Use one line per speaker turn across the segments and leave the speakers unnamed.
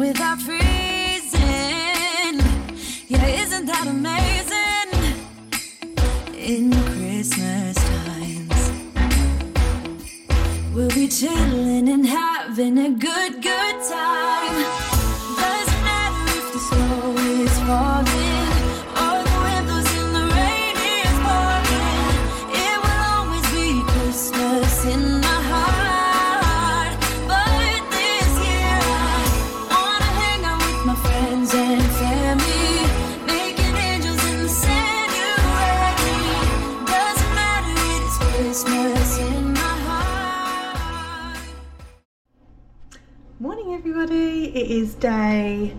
without freezing. Yeah, isn't that amazing? In Christmas times, we'll be chilling and having a good,
day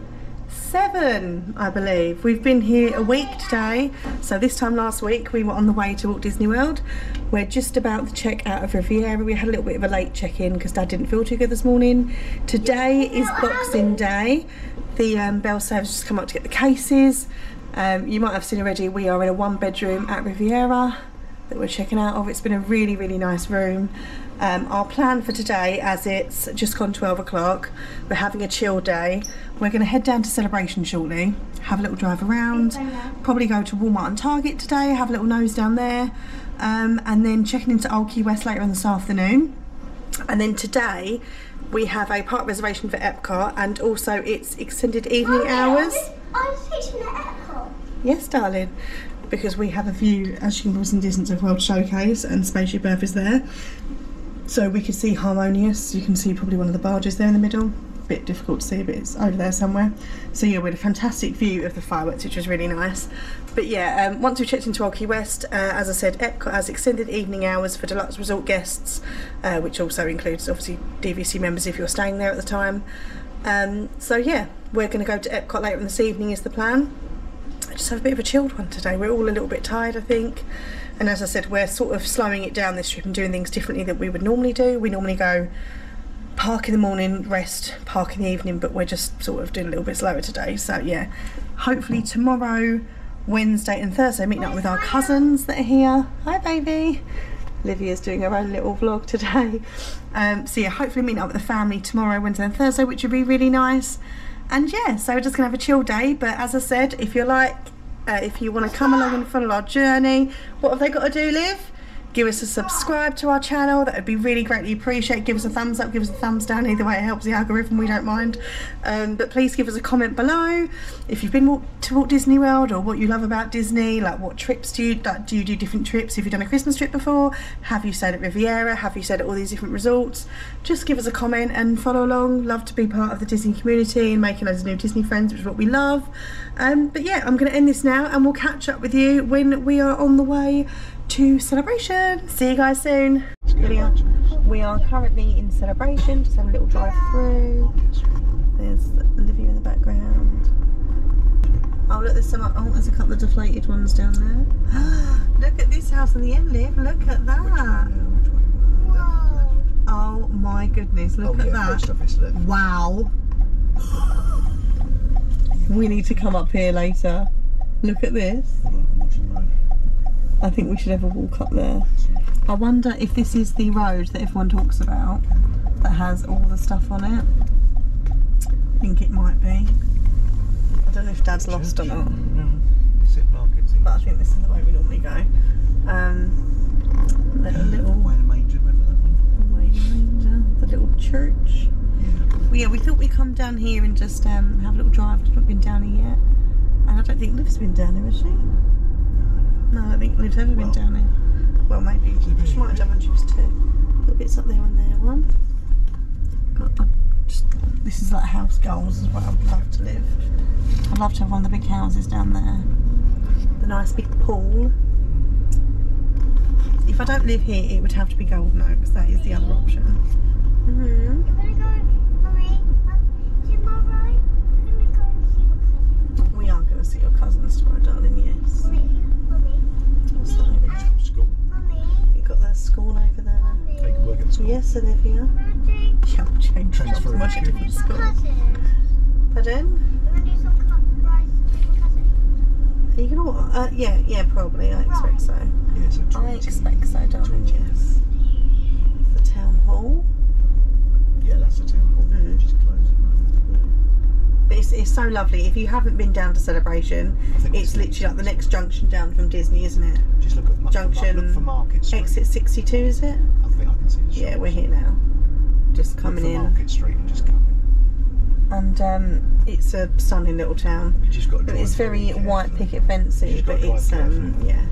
seven, I believe. We've been here a week today. So, this time last week, we were on the way to Walt Disney World. We're just about to check out of Riviera. We had a little bit of a late check in because Dad didn't feel too good this morning. Today is Boxing Day. The um, bell service just come up to get the cases. Um, you might have seen already, we are in a one bedroom at Riviera that we're checking out of. It's been a really, really nice room. Um, our plan for today, as it's just gone 12 o'clock, we're having a chill day. We're going to head down to Celebration shortly, have a little drive around, probably go to Walmart and Target today, have a little nose down there, um, and then checking into Old Key West later on this afternoon. And then today, we have a park reservation for Epcot and also it's extended evening hours.
I was at Epcot.
Yes, darling. Because we have a view, as you can probably see in distance, of World Showcase and Spaceship Earth is there. So we could see Harmonious. You can see probably one of the barges there in the middle. A bit difficult to see, but it's over there somewhere. So yeah, we had a fantastic view of the fireworks, which was really nice. But yeah, um, once we checked into Key West, uh, as I said, Epcot has extended evening hours for deluxe resort guests, uh, which also includes obviously DVC members if you're staying there at the time. Um, so yeah, we're going to go to Epcot later on this evening is the plan. I just have a bit of a chilled one today. We're all a little bit tired, I think. And as I said, we're sort of slowing it down this trip and doing things differently that we would normally do. We normally go park in the morning, rest, park in the evening, but we're just sort of doing a little bit slower today. So yeah, hopefully tomorrow, Wednesday and Thursday, meeting up with our cousins that are here. Hi, baby. Livia's doing her own little vlog today. Um, so yeah, hopefully meeting up with the family tomorrow, Wednesday and Thursday, which would be really nice. And yeah, so we're just gonna have a chill day. But as I said, if you're like, uh, if you want to come along and follow our journey, what have they got to do, Liv? Give us a subscribe to our channel. That would be really greatly appreciated. Give us a thumbs up, give us a thumbs down. Either way, it helps the algorithm. We don't mind. Um, but please give us a comment below if you've been to Walt Disney World or what you love about Disney. Like what trips do you do? You do different trips? Have you done a Christmas trip before? Have you stayed at Riviera? Have you stayed at all these different resorts? Just give us a comment and follow along. Love to be part of the Disney community and making loads of new Disney friends, which is what we love. Um, but yeah, I'm going to end this now, and we'll catch up with you when we are on the way to celebration. See you guys soon. Brilliant. We are currently in celebration. Just have a little drive through. There's Olivia in the background. Oh look, there's some. Oh, there's a couple of deflated ones down there. look at this house on the end, Liv. Look at that. Oh my goodness! Look
Oh,
at
yeah,
that.
office.
Wow. We need to come up here later. Look at this. I think we should have a walk up there. I wonder if this is the road that everyone talks about that has all the stuff on it. I think it might be. I don't know if Dad's lost or not,
No.
But I think this is the way we normally go. Um, little, little
Where the manger, remember that one?
waiting manger, the little church. Well, yeah, we thought we'd come down here and just um, have a little drive. We've not been down here yet. And I don't think Liv's been down there, has she? No, I don't think Liv's ever been
Well-
down here. Well, maybe. She might have done when she was two. Little bits up there and there, one. Got uh, just, this is like house goals as well. I'd love to live. I'd love to have one of the big houses down there. The nice big pool. If I don't live here, it would have to be Golden Oaks. That is the other option. hmm
You're gonna go, Mummy, tomorrow, we're gonna see.
We are going to see your cousins tomorrow, darling. Yes.
Mummy, Mummy,
What's that over?
School.
You got their school over there.
They can work at school.
Yes, Olivia. Yeah, I'll change
Transfer
jobs. Much
of
different
some
school. Pardon?
We're gonna do some cu- rice with my cousin.
Are you gonna? Uh, yeah, yeah, probably. I expect so.
Yeah, so
I expect so, don't we? Yes. The town hall.
Yeah, that's the town hall,
Mm.
which is closed at the moment.
But it's, it's so lovely. If you haven't been down to Celebration,
I
it's literally like the next junction down from Disney, isn't it?
Just look at Mar-
Junction
Look for Market Street.
Exit 62, is it?
I think I can see the
Yeah, we're here now. Just
Look
coming
for
in.
Market Street and just come in.
And um, it's a stunning little town.
You just got to drive
it's very
carefully.
white picket fencey,
Just
but
gotta drive
it's um yeah,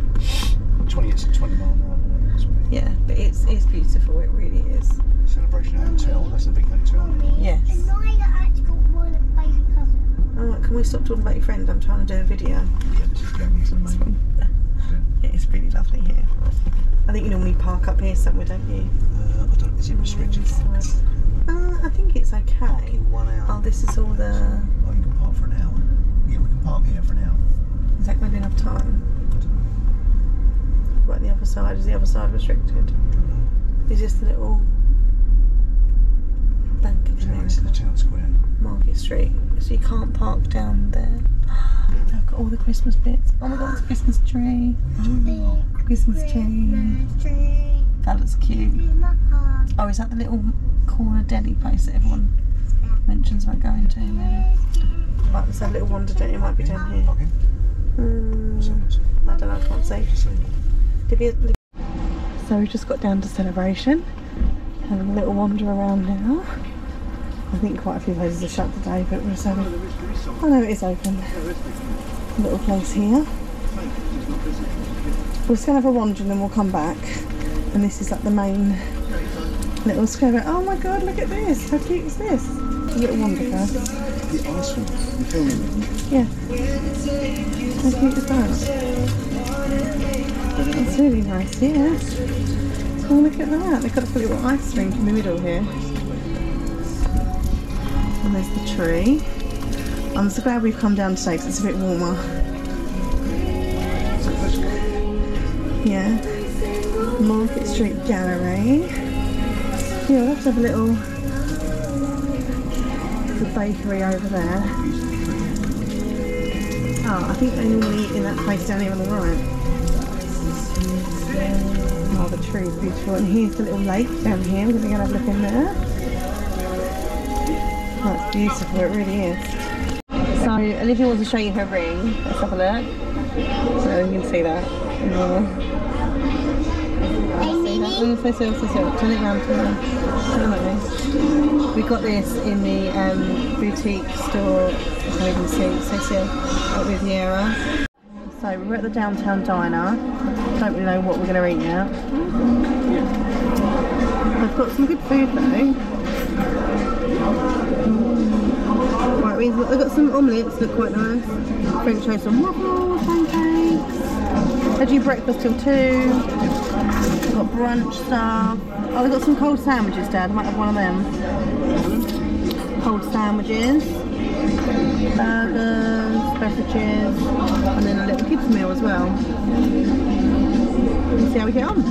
20, it's 20 mile an hour. isn't it? That's what it is.
yeah, but it's it's beautiful. It really is.
Celebration Hotel, that's a big hotel.
Yes.
And I actually got one baby cousin.
Oh, can we stop talking about your friend? I'm trying to do a video.
Yeah, this is going into the.
It's really lovely here. I think you normally park up here somewhere, don't you?
Uh, I don't, is it restricted? park?
Uh, I think it's okay. Oh, this is all the.
Oh, you can park for an hour. Yeah, we can park here for an hour.
Is that going to be enough time? Right, the other side is the other side restricted. Is this the little Bank of
the town square.
Market Street? So you can't park down there. Look at all the Christmas bits. Oh my God, it's a Christmas tree. Christmas tree. That looks cute. Oh, is that the little corner deli place that everyone mentions about going to? Maybe. Right, there's that little Wonder Deli. It might be down here.
Parking?
Hmm,
So it's-
I don't know. I can't see.
so-
we- So we just got down to celebration. Having a little wander around now. I think quite a few places are shut today, but we're having. Oh no, it is open. Little place here. We're just gonna have a wander and then we'll come back. And this is like the main little square. Oh my god, look at this! How cute is this? A little wander.
The ice cream. You filming?
Yeah. How cute is that? It's really nice, yeah. Oh, look at that. They've got a little ice rink in the middle here. And there's the tree. I'm so glad we've come down today because it's a bit warmer. Yeah. Market Street Gallery. Yeah, we'll have to have a little the bakery over there. Oh, I think they normally eat in that place down here on the right. Oh, the tree is beautiful. And here's the little lake down here. We're going to go have a look in there. Beautiful. It really is. So, Olivia wants to show you her ring. Let's have a look. So you can see that. Turn it round, turn it round. We got this in the um, boutique store. So you can see, at Riviera. So we're at the downtown diner. Don't really know what we're going to eat yet. They've got some good food though. We've got, some omelettes, look quite nice. French toast and waffles, pancakes. They do breakfast till two. We've got brunch stuff. Oh, they've got some cold sandwiches, Dad. I might have one of them. Cold sandwiches, burgers, beverages, and then a little kids meal as well. Let's see how we get on.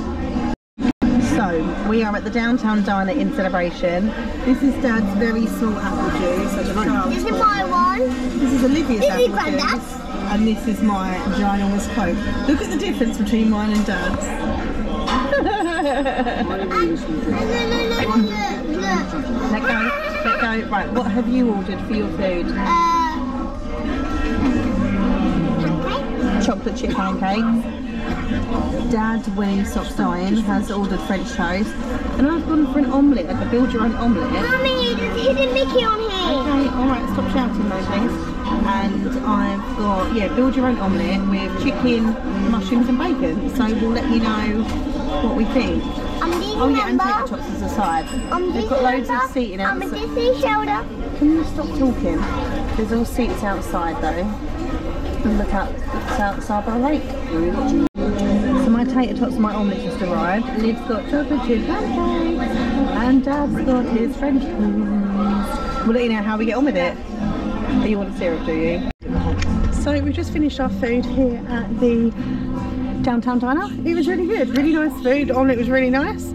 We are at the downtown diner in celebration. This is Dad's very small apple juice. I don't.
This is my one.
This is Olivia's
This is
apple
Grandad's.
juice. And this is my ginormous coke. Look at the difference between mine and Dad's. Let go, let go. Right, what have you ordered for your food?
Uh.
Chocolate chip pancakes. Dad, when he stops dying, has ordered French toast. And I've gone for an omelette, like a build your own omelette.
Mummy, there's hidden Mickey on here.
Okay, alright, stop shouting though, please. And I've got, yeah, build your own omelette with chicken, mushrooms and bacon. So we'll let you know what we think.
I'm
Oh yeah, and tater tots is aside.
I'm
They've got loads of seating outside.
I'm a. Disney shoulder.
Can you stop talking? There's all seats outside though. And look out, it's outside by the lake. Tater tots my omelette just arrived. Liv's got chocolate chip pancakes. And Dad's got his French toast. We'll let you know how we get on with it. You want syrup, do you? So we've just finished our food here at the downtown diner. It was really good, really nice food. Omelette was really nice.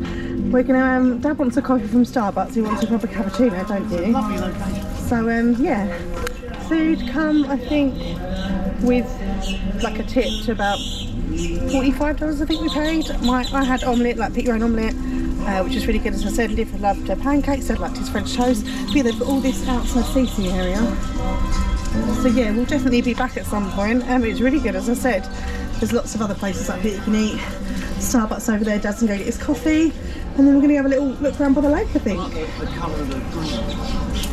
We're gonna um, Dad wants a coffee from Starbucks. He wants a proper cappuccino, don't you? So um, yeah, food come I think with like a tip to about forty-five dollars. I think we paid. My I had omelette, like pick your own omelette, uh, which is really good. As I said, Liv loved her pancakes. Ed liked his French toast. But yeah, they've got all this outside seating area. So yeah, we'll definitely be back at some point. Um, it's really good, as I said. There's lots of other places up here you can eat. Starbucks over there. Dad's gonna go get his coffee, and then we're gonna have a little look around by the lake. I think.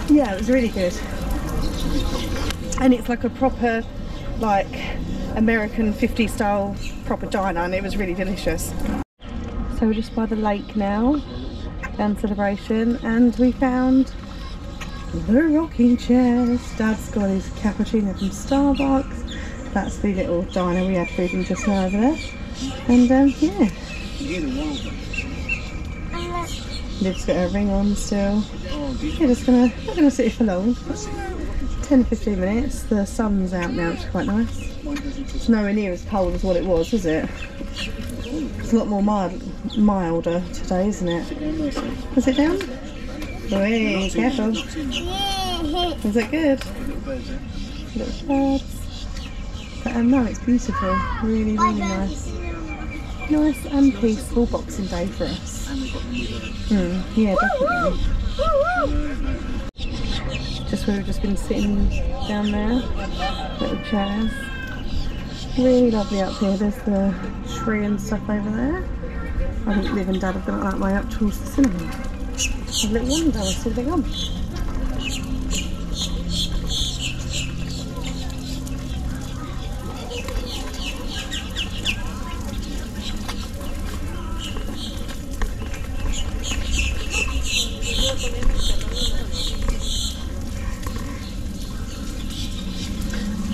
Yeah, it was really good. And it's like a proper, like, American 50 style proper diner, and it was really delicious. So we're just by the lake now, down celebration, and we found the rocking chairs. Dad's got his cappuccino from Starbucks. That's the little diner we had food in just now over there. And um, yeah, Liv's got her ring on still. We're just gonna not gonna sit here for long. 10 15 minutes. The sun's out now, which is quite nice. It's nowhere near as cold as what it was, is it? It's a lot more mild, milder today, isn't it? Is it down? Hey, careful. Is it good? Little birds. But um, no, it's beautiful. Really, really nice. Nice and peaceful Boxing Day for us. Mm, yeah, definitely. Where we've just been sitting down there, little chairs. Really lovely up here. There's the tree and stuff over there. I think Liv and Dad have gone that way up towards the cinema. A little let's see if they're gone.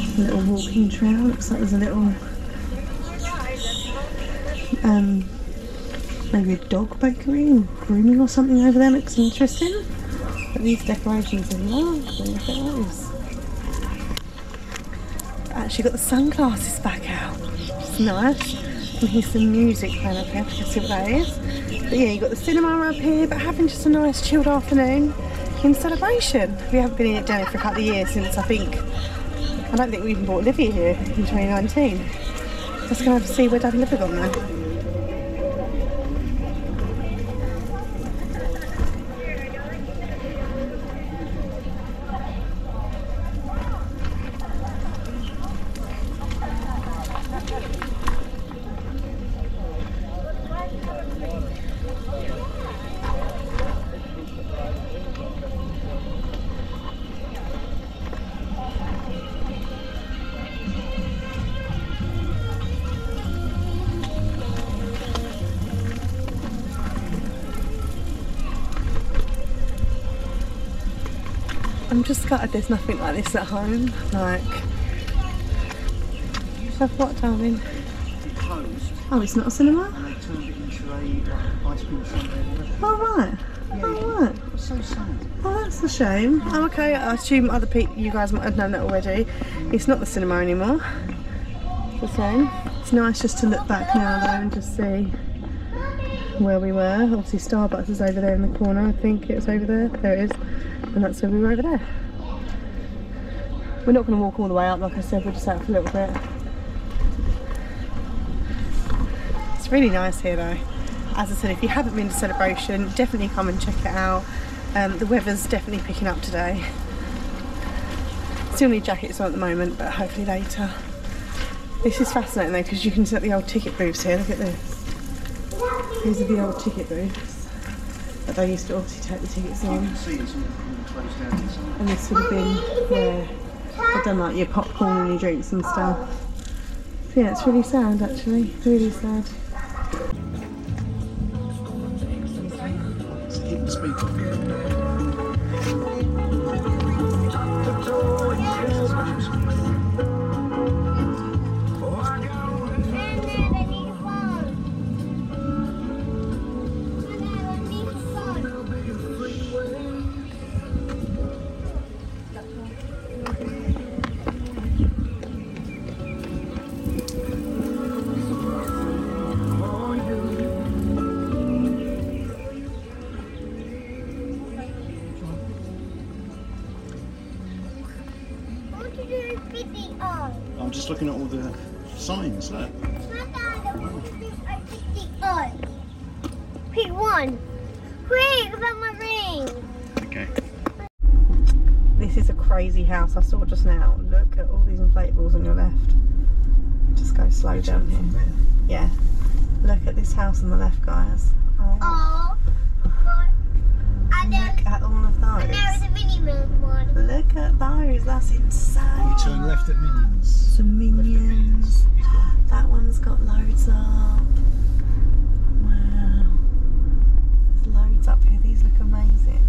A little walking trail. Looks like there's a little um maybe a dog bakery and grooming or something over there. Looks interesting. But these decorations are lovely. Look at those. Actually got the sunglasses back out. It's nice. And here's some music playing up here. You can see what that is. But yeah, you got the cinema up here, but having just a nice chilled afternoon in celebration. We haven't been in it down for a couple of years since I think I don't think we even bought Olivia here in 2019. Just gonna have to see where Dad and Liv have gone though. I'm just gutted there's nothing like this at home. Like, have what, darling? Oh, it's not a cinema?
and they turned it into a like, ice cream sundae.
Oh, right. Oh, right.
So sad.
Oh, that's a shame. Oh, okay. I assume other people, you guys might have known that already. It's not the cinema anymore. It's the same. It's nice just to look back now though and just see where we were. Obviously, Starbucks is over there in the corner. I think it's over there. There it is. And that's where we were over there. We're not going to walk all the way up, like I said. We're just out for a little bit. It's really nice here though. As I said, if you haven't been to Celebration, definitely come and check it out. Um, the weather's definitely picking up today. Still need jackets on at the moment, but hopefully later. This is fascinating though because you can see the old ticket booths here. Look at this. These are the old ticket booths they used to obviously take the tickets on.
See, it's all closed down inside.
And this would have been where they've done like your popcorn and your drinks and stuff. So yeah, it's really sad actually. Really sad.
Keep the speaker.
House I saw just now. Look at all these inflatables on your left. Just go slow down here. Yeah. Look at this house on the left, guys. Oh,
Oh. And
look
then,
at all of those.
and there is
those.
a Minnie Moon one.
Look at those. That's insane.
You turn left at Minions.
Some
Left at
minions. That one's got loads up. Wow. There's loads up here. These look amazing.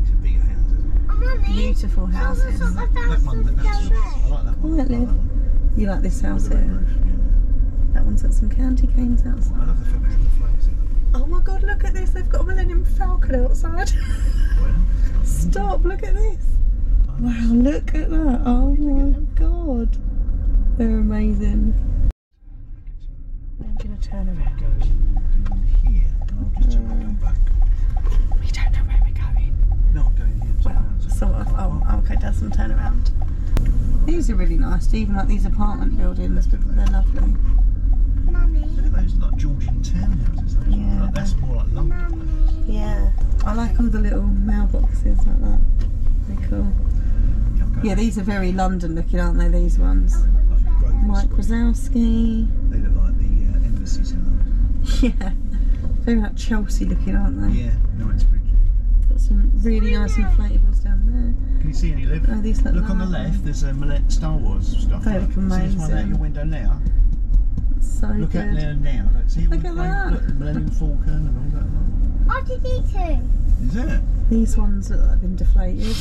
He's a bigger house, isn't
Oh, Mummy.
Beautiful
Those are
houses.
some of
it? That one,
thousands
that, that's
down
yours. I
there.
like that one.
Quiet,
I one.
You like this house here? That one's got some candy canes outside.
I love the.
Oh my god, look at this. They've got a Millennium Falcon outside. Stop, look at this. Wow, look at that. Oh my god. They're amazing. I'm going to turn around
and I'll just turn and come back.
We don't know where we're going.
No, I'm going here. turn
Well,
around, so-
sort of. Oh, does some turn around. These are really nice, even like these apartment buildings. They're lovely.
Mummy.
Look at those like Georgian townhouses. Those
Yeah.
ones. Like, that's more like London.
Mummy.
Yeah. I like all the little mailboxes like that. They're cool.
Yeah, I'm going
Yeah, these are very London looking, aren't they? These ones.
like
Mike
Square.
Wazowski.
They look like the uh, embassies in London.
Yeah. Very like Chelsea looking, aren't they?
Yeah, Knightsbridge.
Got some really nice inflatables down
Can you see any live?
Oh, these look,
Look on the left, there's a Millet Star Wars stuff.
They look
See this one out your window now?
So
Look
good.
at there now. Look, see
Look at
they-
that.
Look, Millennium Falcon and all that.
What did he do?
Is it?
These ones look like they've been deflated.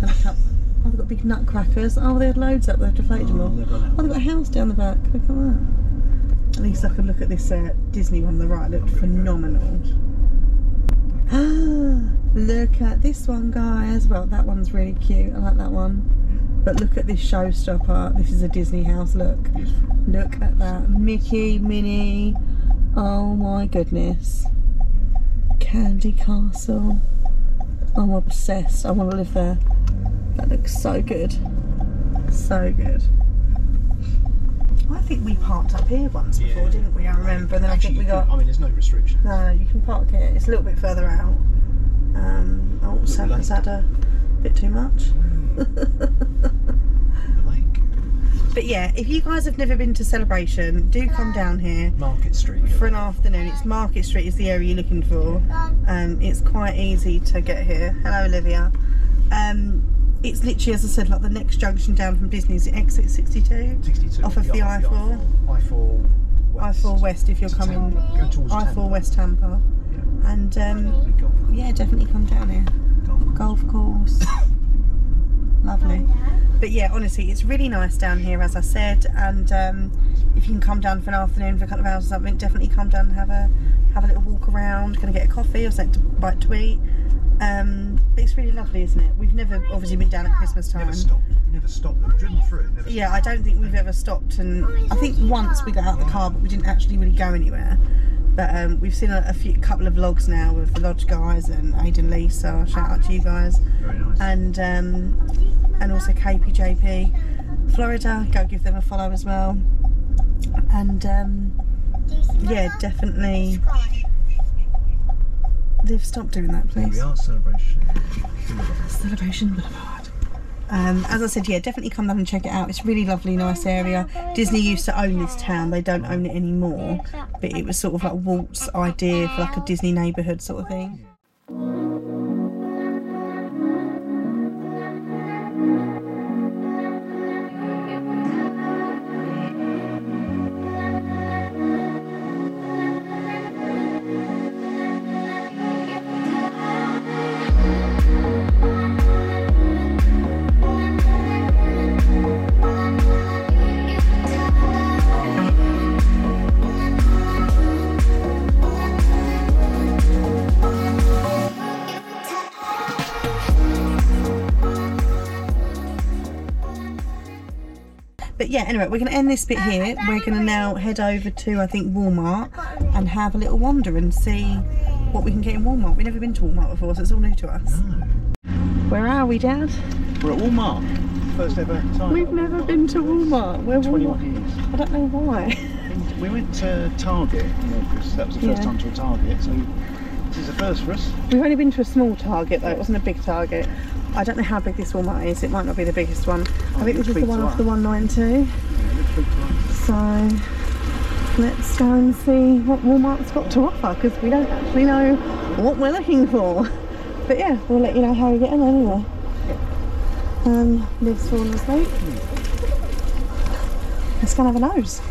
And look up. Oh, they've got big nutcrackers. Oh, they had loads up. They've deflated them all.
they've got that
Oh, they've got a house down the back. Look at that. At least I can look at this uh, Disney one on the right. It looked phenomenal. look at this one, guys. Well, that one's really cute. I like that one. But look at this showstopper. This is a Disney house. Look. Look at that. Mickey, Minnie. Oh my goodness. Candy Castle. I'm obsessed. I want to live there. That looks so good. So good. I think we parked up here once before,
Yeah.
didn't we? I remember. And then
Actually,
I think we got.
could- I mean, there's no restriction.
No, you can park here. It's a little bit further out. Um, oh,
Little
Santa's
lake.
had a bit too much.
The.
But yeah, if you guys have never been to Celebration, do come down here.
Market Street.
for an afternoon. It's Market Street is the area you're looking for. Um, it's quite easy to get here. Hello, Olivia. Um, it's literally, as I said, like the next junction down from Disney's exit 62.
62.
Off of the
yeah,
I4.
I4 West.
I4 West if you're coming.
Go towards
I4
Tampa.
West Tampa. And um,
Big golf course.
yeah, definitely come down here.
Golf course.
Lovely. But yeah, honestly, it's really nice down here, as I said. And um, if you can come down for an afternoon for a couple of hours or something, definitely come down and have a have a little walk around. Gonna get a coffee or something to bite to eat. Um, but it's really lovely, isn't it? We've never obviously been down at Christmas time.
Never stop. Never stop. We've driven through. Never
Yeah, I don't think we've ever stopped, and I think once we got out of the car, but we didn't actually really go anywhere. But um, we've seen a, a few couple of vlogs now with the lodge guys and Aidan Lee, so shout out to you guys.
Very nice.
And um, and also KPJP Florida. Go give them a follow as well. And um, yeah, definitely. They've stopped doing that, please.
we are. Celebration.
Celebration Boulevard. Um, as I said, yeah, definitely come down and check it out. It's really lovely, nice area. Disney used to own this town. They don't own it anymore. But it was sort of like Walt's idea for like a Disney neighbourhood sort of thing. Anyway, we're going to end this bit here. We're going to now head over to, I think, Walmart and have a little wander and see what we can get in Walmart. We've never been to Walmart before, so it's all new to us. Where are we, Dad?
We're at Walmart. First ever time.
We've never been to Walmart. Where
21
Walmart?
years.
I don't know why.
We went to Target, you know, because that was the first
Yeah.
time to a Target. So this is a first for us.
We've only been to a small Target though, it wasn't a big Target. I don't know how big this Walmart is, it might not be the biggest one. I oh, think this is the one off the
us.
192. So let's go and see what Walmart's got to offer because we don't actually know what we're looking for. But yeah, we'll let you know how we get on anyway. Um, Liv's fallen asleep. Let's go and have a nose.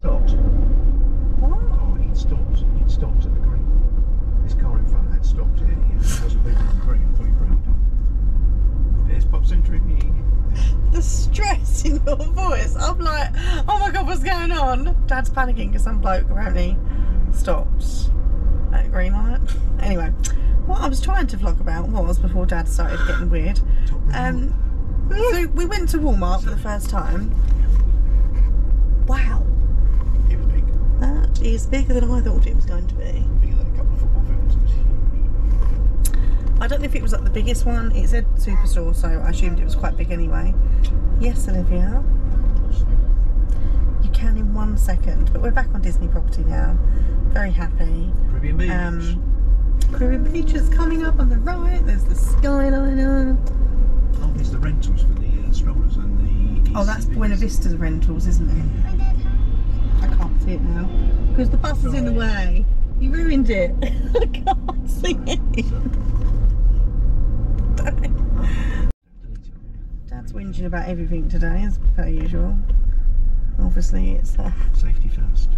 Stopped. Oh, he'd stopped. He'd stopped at the green. This car in front had stopped here. He wasn't moving on the green. I thought he browned. There's Pop Century in here.
The stress in your voice. I'm like, oh my god, what's going on? Dad's panicking because some bloke apparently stopped at a green light. Anyway, what I was trying to vlog about was before Dad started getting weird. Um, so we went to Walmart for the first time. Wow,
It was big.
that is bigger than I thought it was going to be.
Bigger than a couple of football fields. It was huge.
I don't know if it was like the biggest one. It said superstore, so I assumed it was quite big anyway. Yes, Olivia. Can in one second, but we're back on Disney property now. Very happy.
Caribbean Beach.
Um, Caribbean Beach is coming up on the right. There's the Skyliner.
oh, there's the rentals for the uh, strollers and the.
Oh, that's Buena Vista's rentals, isn't it? I can't see it now because the bus is in the way. You ruined it. I can't see it. Dad's whinging about everything today, as per usual. Obviously, it's uh,
Safety first.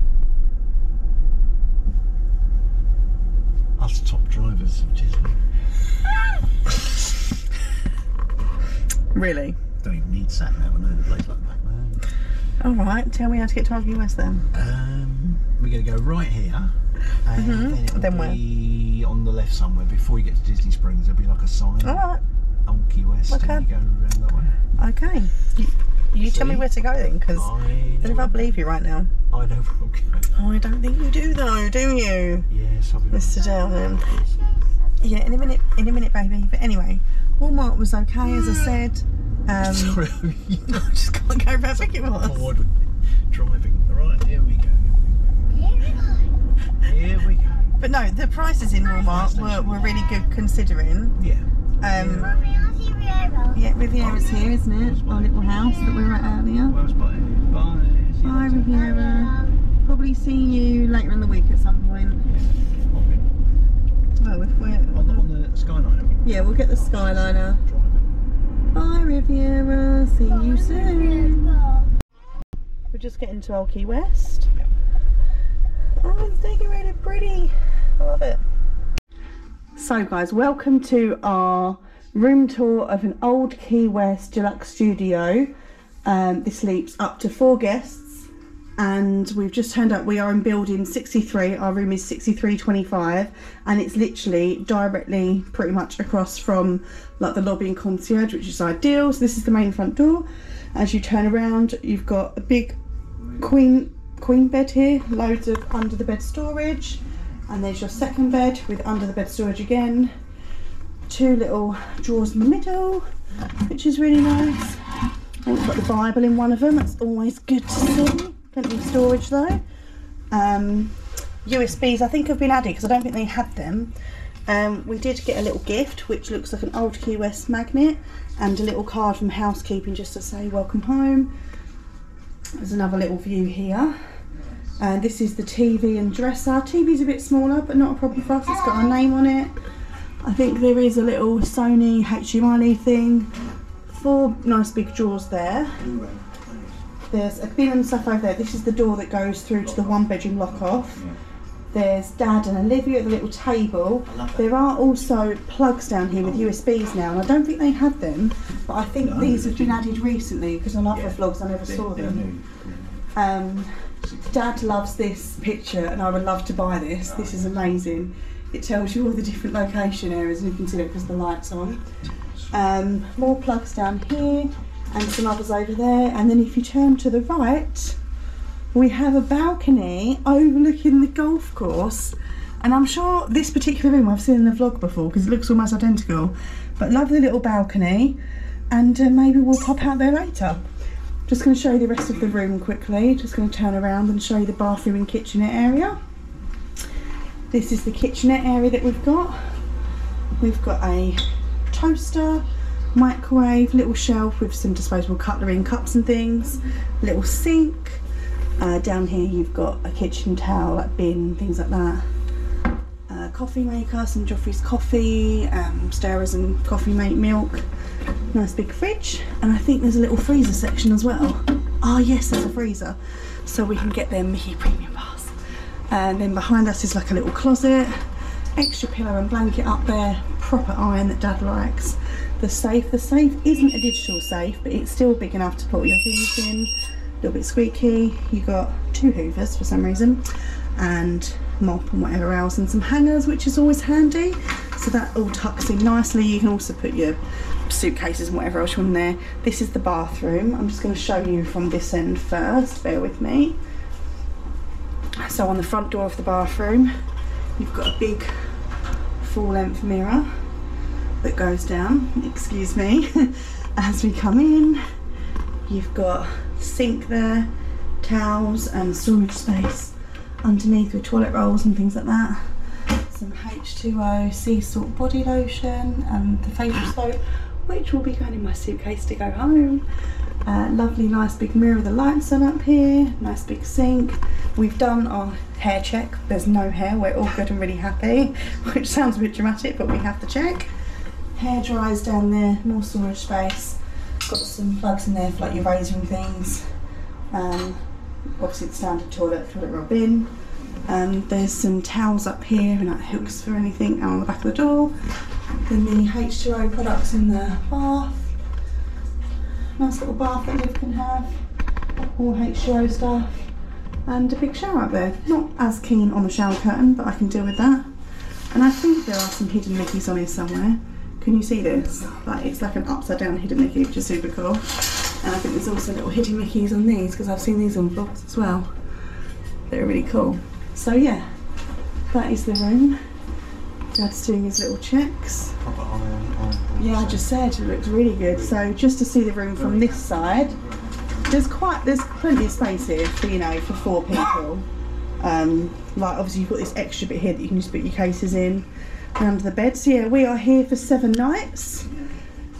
Us top drivers of Disney.
really.
Don't even need sat nav. I know the place like the back of my hand.
All right, tell me how to get to Argy West then.
Um, we're going to go right here, and
Mhm.
then it'll
Then where?
on the left somewhere. Before you get to Disney Springs, there'll be like a sign.
All right,
Old Key West,
Okay.
and you go around that way.
okay. You, you tell me where to go then, because I don't know if I believe you right now.
I know where I'm going.
Oh, I don't think you do though, do you,
Yes, I'll be
Mr. Dowden? Yeah, in a minute, in a minute, baby. But anyway, Walmart was okay, as I said. Um,
Sorry,
I just can't go how big it was.
bored driving. All right, here we go. Here we go.
But no, the prices in Walmart were, were really good considering.
Yeah.
Um,
Mommy, I see Riviera.
yeah, Riviera's here, isn't it? Our little house that we were at earlier.
Where's bye? Bye. See you
Bye,
later.
Riviera. Probably see you later in the week at some point. Well, if we're
On the, on the Skyliner.
yeah, we'll get the Skyliner.
Driving.
Bye, Riviera. See you soon. We're just getting to Old Key West. Oh, it's decorated pretty. I love it. So, guys, welcome to our room tour of an Old Key West deluxe studio. Um, this sleeps up to four guests, and we've just turned up. We are in building 63. Our room is 6325, and it's literally directly, pretty much across from like the lobby and concierge, which is ideal. So this is the main front door. As you turn around, you've got a big queen queen bed here, loads of under the bed storage, and there's your second bed with under the bed storage again. Two little drawers in the middle, which is really nice. Oh, it's got the Bible in one of them. That's always good to see. Plenty of storage though. Um, USBs I think have been added because I don't think they had them. Um, we did get a little gift which looks like an old Key West magnet and a little card from housekeeping just to say welcome home. There's another little view here. And this is the TV and dresser. TV's a bit smaller, but not a problem for us. It's got our name on it. I think there is a little Sony HDMI thing. Four nice big drawers there. There's a bin and stuff over there. This is the door that goes through to the one bedroom lock off. There's Dad and Olivia at the little table. There are also plugs down here with USBs now, and I don't think they had them, but I think these have been added recently because on other vlogs I never saw them. Um, Dad loves this picture, and I would love to buy this. This is amazing. It tells you all the different location areas, and you can see it because the lights on. Um, more plugs down here, and some others over there. And then if you turn to the right, we have a balcony overlooking the golf course. And I'm sure this particular room I've seen in the vlog before because it looks almost identical. But lovely little balcony, and uh, maybe we'll pop out there later. Just going to show you the rest of the room quickly. Just going to turn around and show you the bathroom and kitchenette area. This is the kitchenette area that we've got. We've got a toaster, microwave, little shelf with some disposable cutlery and cups and things, little sink. Uh, down here you've got a kitchen towel, like bin, things like that. Uh, coffee maker, some Joffrey's coffee, um, stirrers and coffee mate milk. Nice big fridge, and I think there's a little freezer section as well. Oh yes, there's a freezer, so we can get their Mickey premium bars. And then behind us is like a little closet, extra pillow and blanket up there, proper iron that Dad likes. The safe, the safe isn't a digital safe, but it's still big enough to put your things in. A little bit squeaky. You got two hoovers for some reason, and mop and whatever else, and some hangers, which is always handy. So that all tucks in nicely. You can also put your suitcases and whatever else in there. This is the bathroom. I'm just going to show you from this end first. Bear with me. So on the front door of the bathroom, you've got a big full length mirror that goes down, excuse me, as we come in. You've got sink there, towels and storage space underneath with toilet rolls and things like that. Some H2O sea salt body lotion and the facial soap, which will be going in my suitcase to go home. Uh, lovely, nice big mirror with the lights on up here. Nice big sink. We've done our hair check. There's no hair. We're all good and really happy, which sounds a bit dramatic, but we have to check. Hair dries down there. More storage space. Got some plugs in there for like your razor and things. Um, obviously the standard toilet, toilet roll bin. Um, there's some towels up here and like hooks for anything and on the back of the door. Then the H2O products in the bath. Nice little bath that Liv can have. All H2O stuff. And a big shower up there. Not as keen on the shower curtain, but I can deal with that. And I think there are some hidden Mickeys on here somewhere. Can you see this? Like it's like an upside down hidden Mickey, which is super cool. And I think there's also little hidden Mickeys on these because I've seen these on vlogs as well. They're really cool. So yeah, that is the room. Dad's doing his little checks.
Proper iron, iron.
Yeah, I just said it looks really good. So just to see the room from this side, there's quite there's plenty of space here for you know for four people. Um, like obviously you've got this extra bit here that you can just put your cases in and under the bed. So yeah, we are here for seven nights.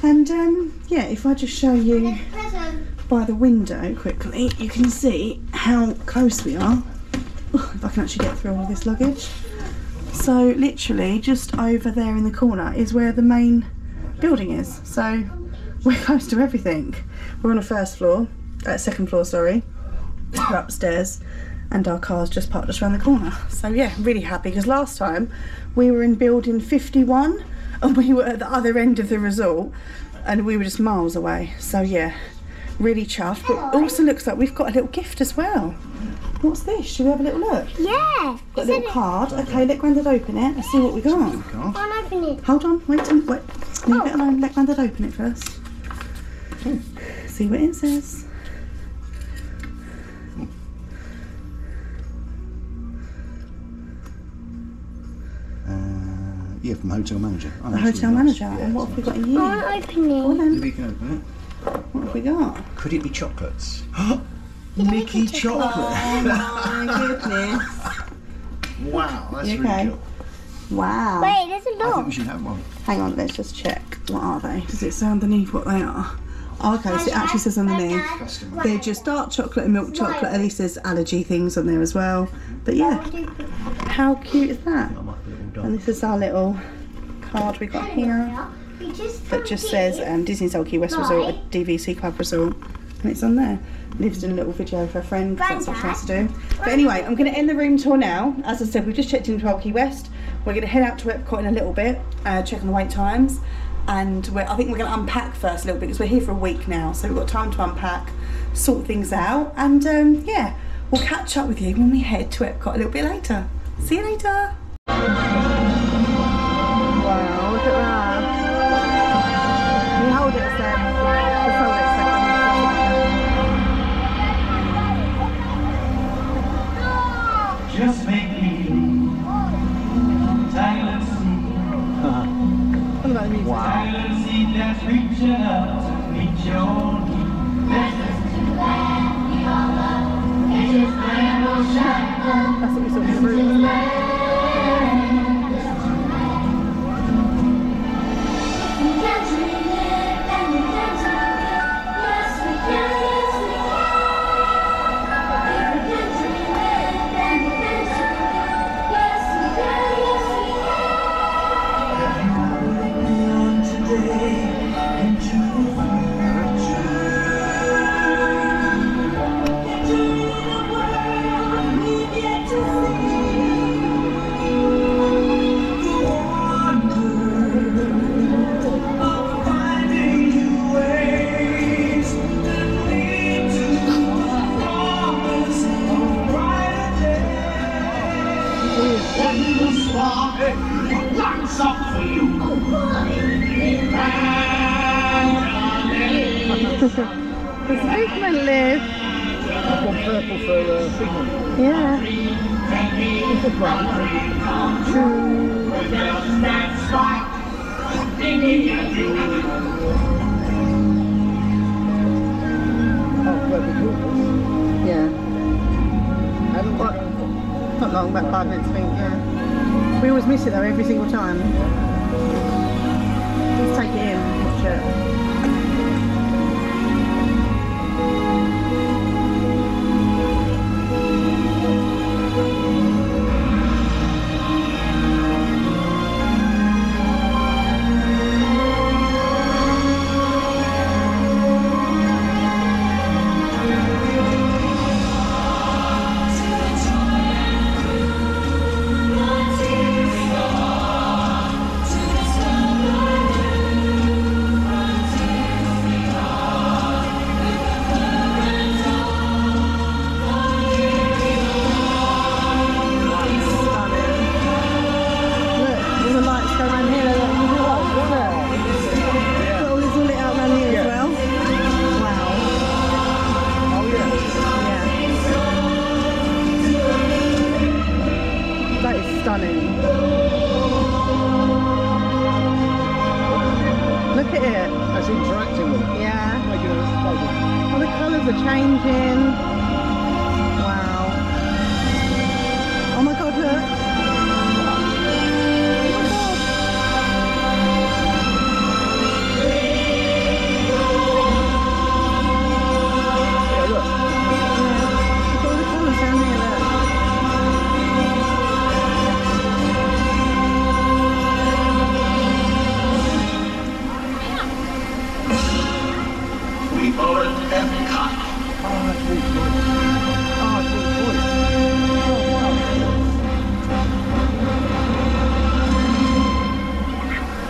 And um, yeah, if I just show you by the window quickly, you can see how close we are. If I can actually get through all of this luggage. So literally just over there in the corner is where the main building is. So we're close to everything. We're on a first floor, uh, second floor, sorry. We're upstairs and our car's just parked just around the corner. So yeah, really happy because last time we were in building 51 and we were at the other end of the resort and we were just miles away. So yeah, really chuffed. But also looks like we've got a little gift as well. What's this? Should we have a little look?
Yeah.
Got a little card. Okay, let Grandad open it. Let's see what we got.
Car.
Can't open it.
Hold on, wait, till, wait. Leave it alone. Let Grandad open it first. See what it says.
Uh, yeah, from hotel manager. Oh,
The
that's
hotel
really
manager.
Yeah,
and what have we got in
I
here?
want to open
Go on
it.
then.
Maybe you can open
What have we got?
Could it be chocolates? Mickey chocolate.
Oh my goodness.
Wow, that's
You
really cool.
Wow.
Wait, there's a
I think we should have one.
Hang on, let's just check. What are they? Does it say underneath what they are? Oh, okay, so it actually says underneath. They're just dark chocolate and milk chocolate. At least there's allergy things on there as well. But yeah, how cute is that?
I might put a little dog.
And this is our little card we got here that just says um, Disney's Old Key West Resort, a DVC Club Resort. And it's on there. Liv's in a little video for a friend 'cause that's what she wants to do. But anyway, I'm going to end the room tour now. As I said, we've just checked into Key West. We're going to head out to Epcot in a little bit, uh, check on the wait times. And we're, I think we're going to unpack first a little bit because we're here for a week now. So we've got time to unpack, sort things out. And um, yeah, we'll catch up with you when we head to Epcot a little bit later. See you later. Wow, look at that.
That's
what we said.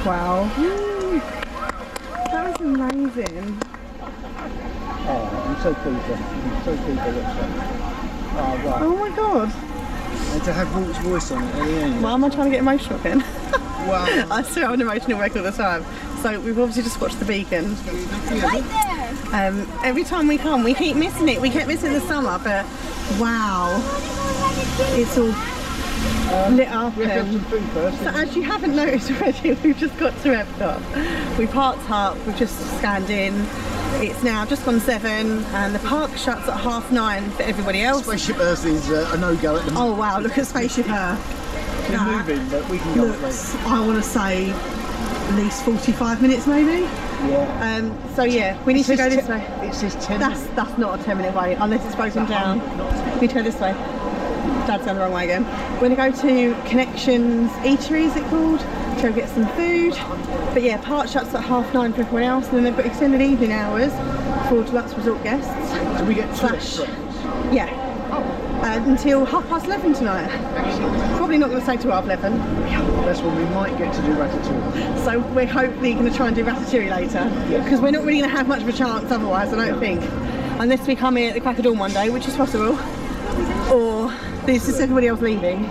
Wow. That was amazing.
Oh, I'm so pleased. with. I'm so pleased with it. Oh, right.
Oh my god.
And to have Walt's voice on it at the end.
Why am I trying to get emotional again?
Wow.
I swear I'm an emotional wreck all the time. So we've obviously just watched The Beacon.
Right there.
Um, every time we come, we keep missing it. We kept missing the summer, but wow, it's all lit up.
We have to some food first.
so as you haven't noticed already, we've just got to Epcot. We parked up, we've just scanned in. It's now just gone seven, and the park shuts at half nine for everybody else.
Spaceship Earth is uh, a no-go at the moment.
Oh wow, look at Spaceship Earth.
We're
that
moving, but we can go
Looks, I want to say, at least 45 minutes maybe.
Yeah.
Um, so yeah, we need to go this way.
It says 10
That's that's not a 10 minute wait unless it's broken down. We go this way. Dad's going the wrong way again. We're going to go to Connections Eatery, is it called? To go get some food. But yeah, park shuts at half nine for everyone else, and then they've got extended evening hours for Deluxe Resort guests.
Do we get two
Slash.
extra?
Yeah. Uh, until half past 11 tonight. Probably not going to stay till half 11.
That's when we might get to do Ratatouille.
So we're hopefully going to try and do Ratatouille later because we're not really going to have much of a chance otherwise, I don't think. Unless we come here at the crack of dawn one day, which is possible. Or this is everybody else leaving.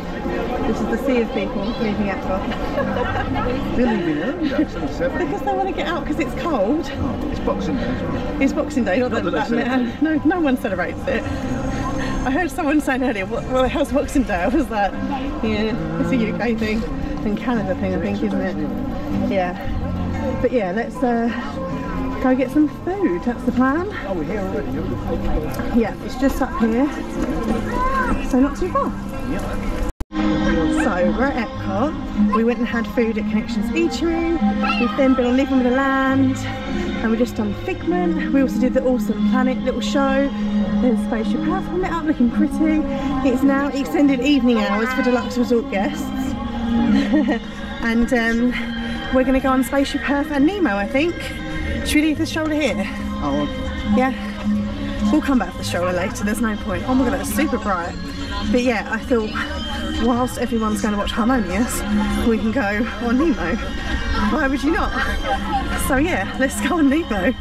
This is the sea of people leaving Epcot
They're leaving early though, it's only 7.
because they want to get out because it's cold.
Oh, it's Boxing Day as well.
It's Boxing Day, not,
Not
that,
that
that, man. No, no one celebrates it. I heard someone saying earlier, what, well, how's Boxing Day? I was like, yeah, it's a UK thing and Canada thing, I think, isn't it? Yeah. But yeah, let's uh, go get some food. That's the plan.
Oh, we're here already.
Yeah, it's just up here, so not too far. So we're at Epcot. We went and had food at Connections Eatery. We've then been on Living with the Land, and we've just done Figment. We also did the Awesome Planet little show. There's Spaceship Earth on it up, looking pretty. It's now extended evening hours for deluxe resort guests, and um, we're going to go on Spaceship Earth and Nemo, I think. Should we leave the stroller here?
Oh,
Yeah. We'll come back for the stroller later, there's no point. Oh my god, it's super bright. But yeah, I thought whilst everyone's going to watch Harmonious, we can go on Nemo. Why would you not? So yeah, let's go on Nemo.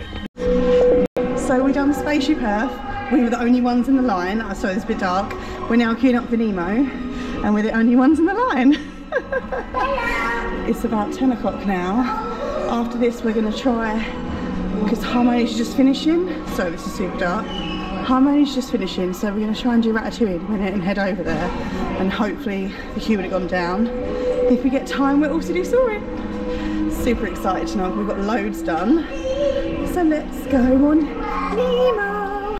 So we done Spaceship Earth. We were the only ones in the line. I saw it's a bit dark. We're now queuing up for Nemo. and we're the only ones in the line. it's about 10 o'clock now. After this, we're going to try, because Harmonious is just finishing. so this is super dark. Harmony's just finishing, so we're going to try and do Ratatouille in a minute and head over there. And hopefully, the queue would have gone down. If we get time, we'll also do Soarin'. Super excited tonight. We've got loads done. So let's go on Nemo.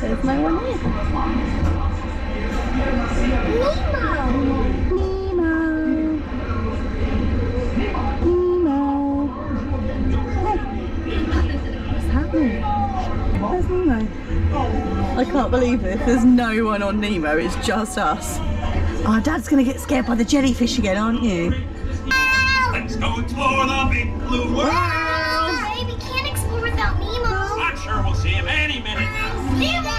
There's no one here. Nemo. I can't believe this. There's no one on Nemo. It's just us. Our dad's gonna get scared by the jellyfish again, aren't you?
Let's go explore the big blue world.
Hey, we can't explore without Nemo.
I'm sure we'll see him any minute now.
Nemo!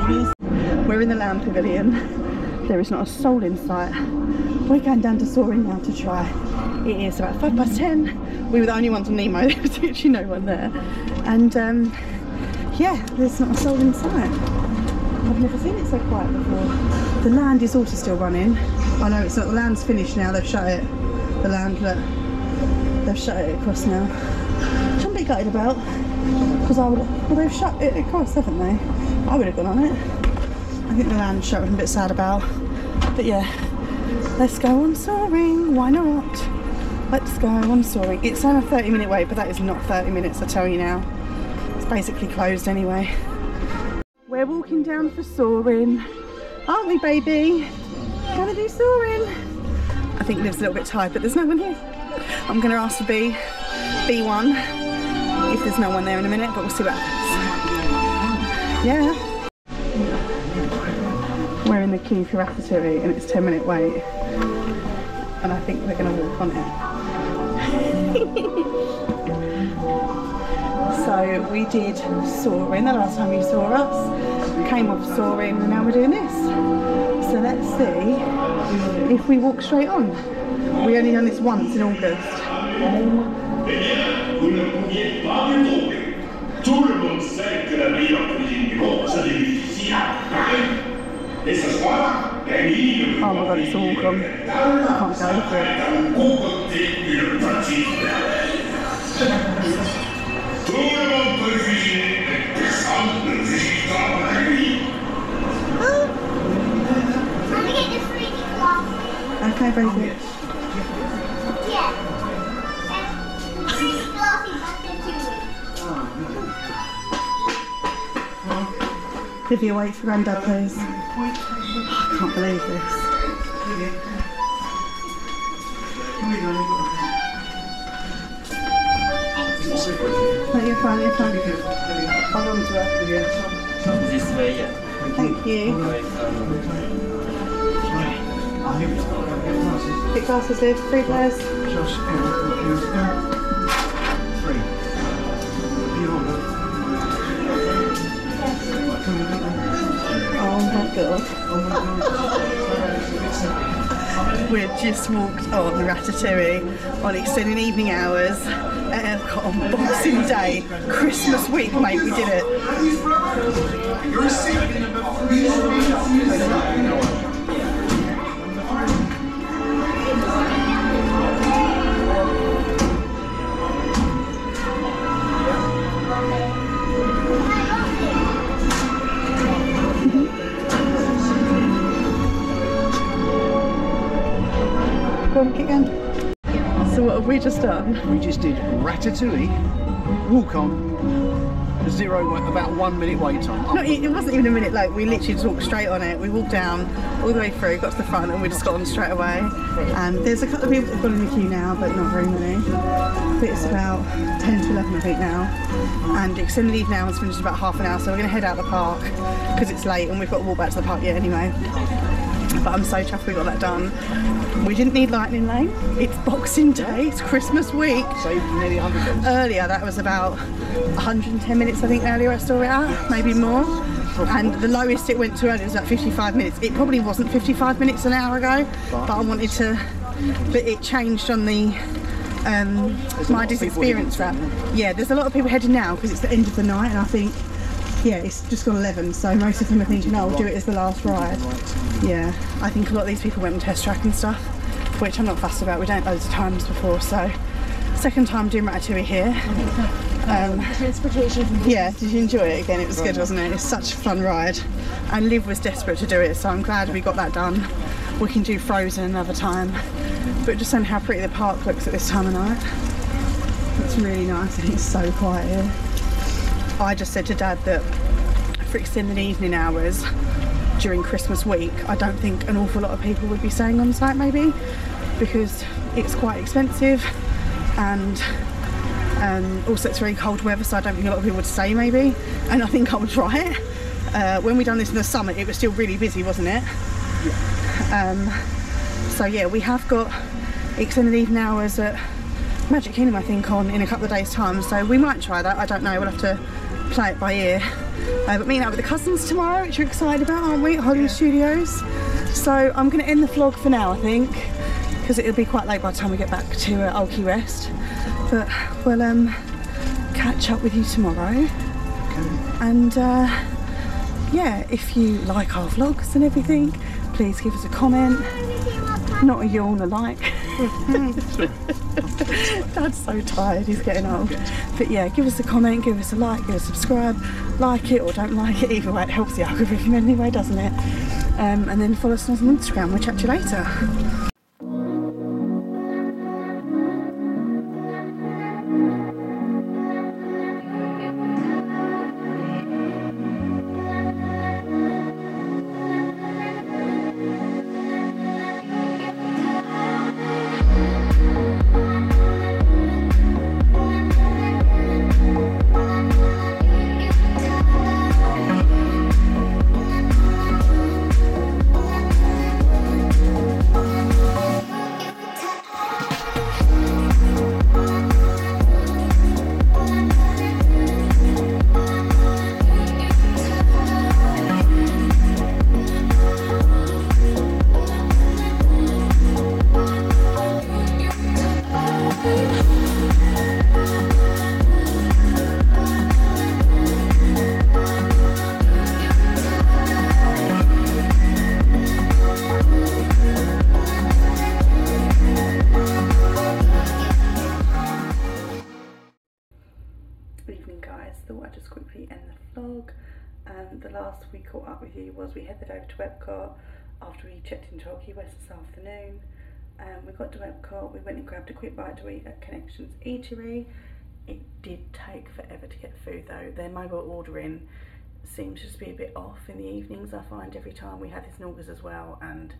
Jellyfish.
We're in the Land Pavilion. There is not a soul in sight. We're going down to Soarin' now to try. It is about five past ten. We were the only ones on Nemo. There was actually no one there. And um, yeah, there's not a soul in sight. I've never seen it so quiet before. The land is also still running. I know it's not. The land's finished now. They've shut it. The land, look. They've shut it across now. Which I'm a bit gutted about. Because I would, well, they've shut it across, haven't they? I would have gone on it. I think the land shut I'm a bit sad about. But yeah, let's go on Soarin'. Why not? Let's go I'm Soarin'. It's on a 30 minute wait, but that is not 30 minutes, I tell you now. It's basically closed anyway. We're walking down for Soarin', aren't we, baby? Gonna do Soarin'. I think Liv's a little bit tired, but there's no one here. I'm gonna ask for B, B1 if there's no one there in a minute, but we'll see what happens. Yeah. We're in the queue for Ratatouille and it's 10 minute wait. And I think we're going to walk on it. so we did Soarin' the last time you saw us. Came off Soarin' and now we're doing this. So let's see if we walk straight on. We only done this once in August.
Vous ne pouviez me tromper. Tout le monde sait que la meilleure cuisine du monde, ça débute ici à Paris. Et ce soir, Camille, le
Oh my god, it's all gone. I can't go for it.
a concocté une petite Tout le monde peut cuisiner, mais personne ne cuisinera ma nuit.
I'm gonna get this freaky cloth.
Okay, baby.
Yeah. And freaky cloth is up there too.
Livia, wait for Grandad, please. Can't believe this. No, you're fine, you're fine. On to.
This way, yeah.
Thank you. Pick glasses, Liv. Three. Oh. We've just walked on the Ratatouille on extended evening hours at Epcot on Boxing Day, Christmas week, mate. We did it. Go on, keep going. So what have we just done?
We just did Ratatouille, walk on, zero, about one minute wait time.
No, it it wasn't even a minute late. We literally just walked straight on it. We walked down all the way through, got to the front, and we just got on straight away. And there's a couple of people that have got in the queue now, but not very many. But it's about 10 to 11, I think, now. And extended leave now has finished about half an hour, so we're going to head out the park because it's late and we've got to walk back to the park yet anyway. But I'm so chuffed we got that done. We didn't need Lightning Lane. It's Boxing Day. It's Christmas week.
Saved nearly 100.
Earlier, that was about 110 minutes, I think, earlier I saw it at, maybe more. And the lowest it went to earlier was about 55 minutes. It probably wasn't 55 minutes an hour ago, but I wanted to. But it changed on the um,
There's a lot
Midas
of people
experience wrap. Yeah, there's a lot of people heading now because it's the end of the night, and I think Yeah, it's just got 11, so most of them are thinking, oh, I'll do it as the last ride. Yeah, I think a lot of these people went on test track and stuff, which I'm not fussed about. We don't loads of times before, so second time doing Ratatouille here. Um, yeah, did you enjoy it again? It was good, wasn't it? It's such a fun ride. And Liv was desperate to do it, so I'm glad we got that done. We can do Frozen another time. But just saying how pretty the park looks at this time of night. It's really nice and it's so quiet here. I just said to Dad that for extended evening hours during Christmas week, I don't think an awful lot of people would be staying on site maybe because it's quite expensive and um, also it's very cold weather so I don't think a lot of people would stay maybe and I think I was right. Uh, when we done this in the summer it was still really busy wasn't it? Um, so yeah we have got extended evening hours at Magic Kingdom I think on in a couple of days time so we might try that I don't know we'll have to play it by ear uh, but meeting up with the cousins tomorrow which we're excited about aren't we? At Hollywood Studios. So I'm going to end the vlog for now I think because it'll be quite late by the time we get back to uh, West. But we'll um, catch up with you tomorrow. And uh, yeah if you like our vlogs and everything please give us a comment. Not a yawn a like Dad's so tired, he's getting old. But yeah, give us a comment, give us a like, give us a subscribe, like it or don't like it. Either way, it helps the algorithm anyway, doesn't it? Um, and then follow us on Instagram. We'll chat to you later. Checked into Old Key West this afternoon. Um, we got to Epcot, we went and grabbed a quick bite to eat at Connections Eatery. It did take forever to get food though. Their mobile ordering seems just to be a bit off in the evenings. I find every time we have this August as well, and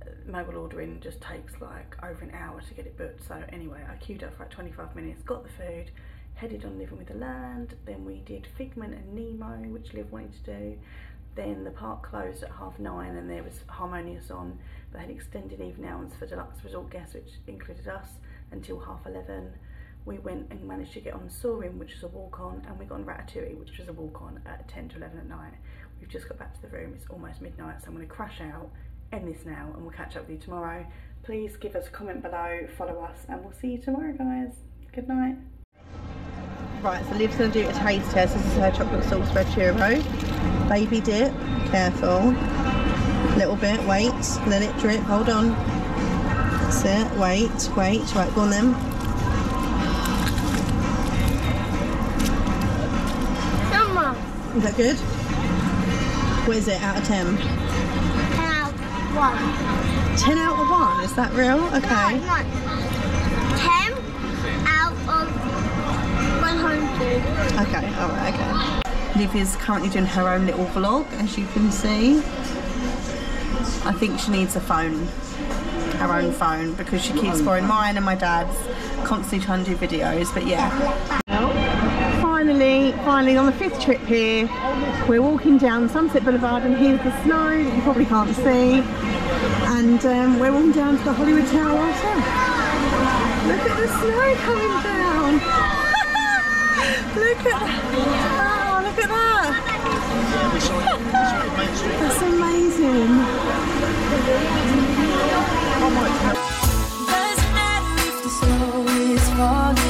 uh, mobile ordering just takes like over an hour to get it booked. So anyway, I queued up for like 25 minutes, got the food, headed on Living with the Land. Then we did Figment and Nemo, which Liv wanted to do. Then the park closed at half nine, and there was Harmonious on. They had extended evening hours for deluxe resort guests, which included us until half eleven. We went and managed to get on Soarin', which is a walk on, and we got on Ratatouille, which was a walk on at 10 to 11 at night. We've just got back to the room, it's almost midnight, so I'm going to crash out, end this now, and we'll catch up with you tomorrow. Please give us a comment below, follow us, and we'll see you tomorrow, guys. Good night. Right, so Liv's going to do a taste test. This is her chocolate sauce red churro. Baby dip, careful. Little bit, wait, let it drip, hold on. That's it, wait, wait, right, go on then.
Mama,
Is that good? What is it out of 10?
count one.
10 out of 1, is that real? Okay.
no. Ten
Okay, alright, okay. Liv is currently doing her own little vlog, as you can see. I think she needs a phone, her own phone, because she keeps borrowing mine and my dad's, constantly trying to do videos, but yeah. Finally, finally on the fifth trip here, we're walking down Sunset Boulevard and here's the snow that you probably can't see. And um, we're walking down to the Hollywood Tower. So, look at the snow coming down. Look at that. oh, look at that. That's amazing.
Doesn't matter if the snow is falling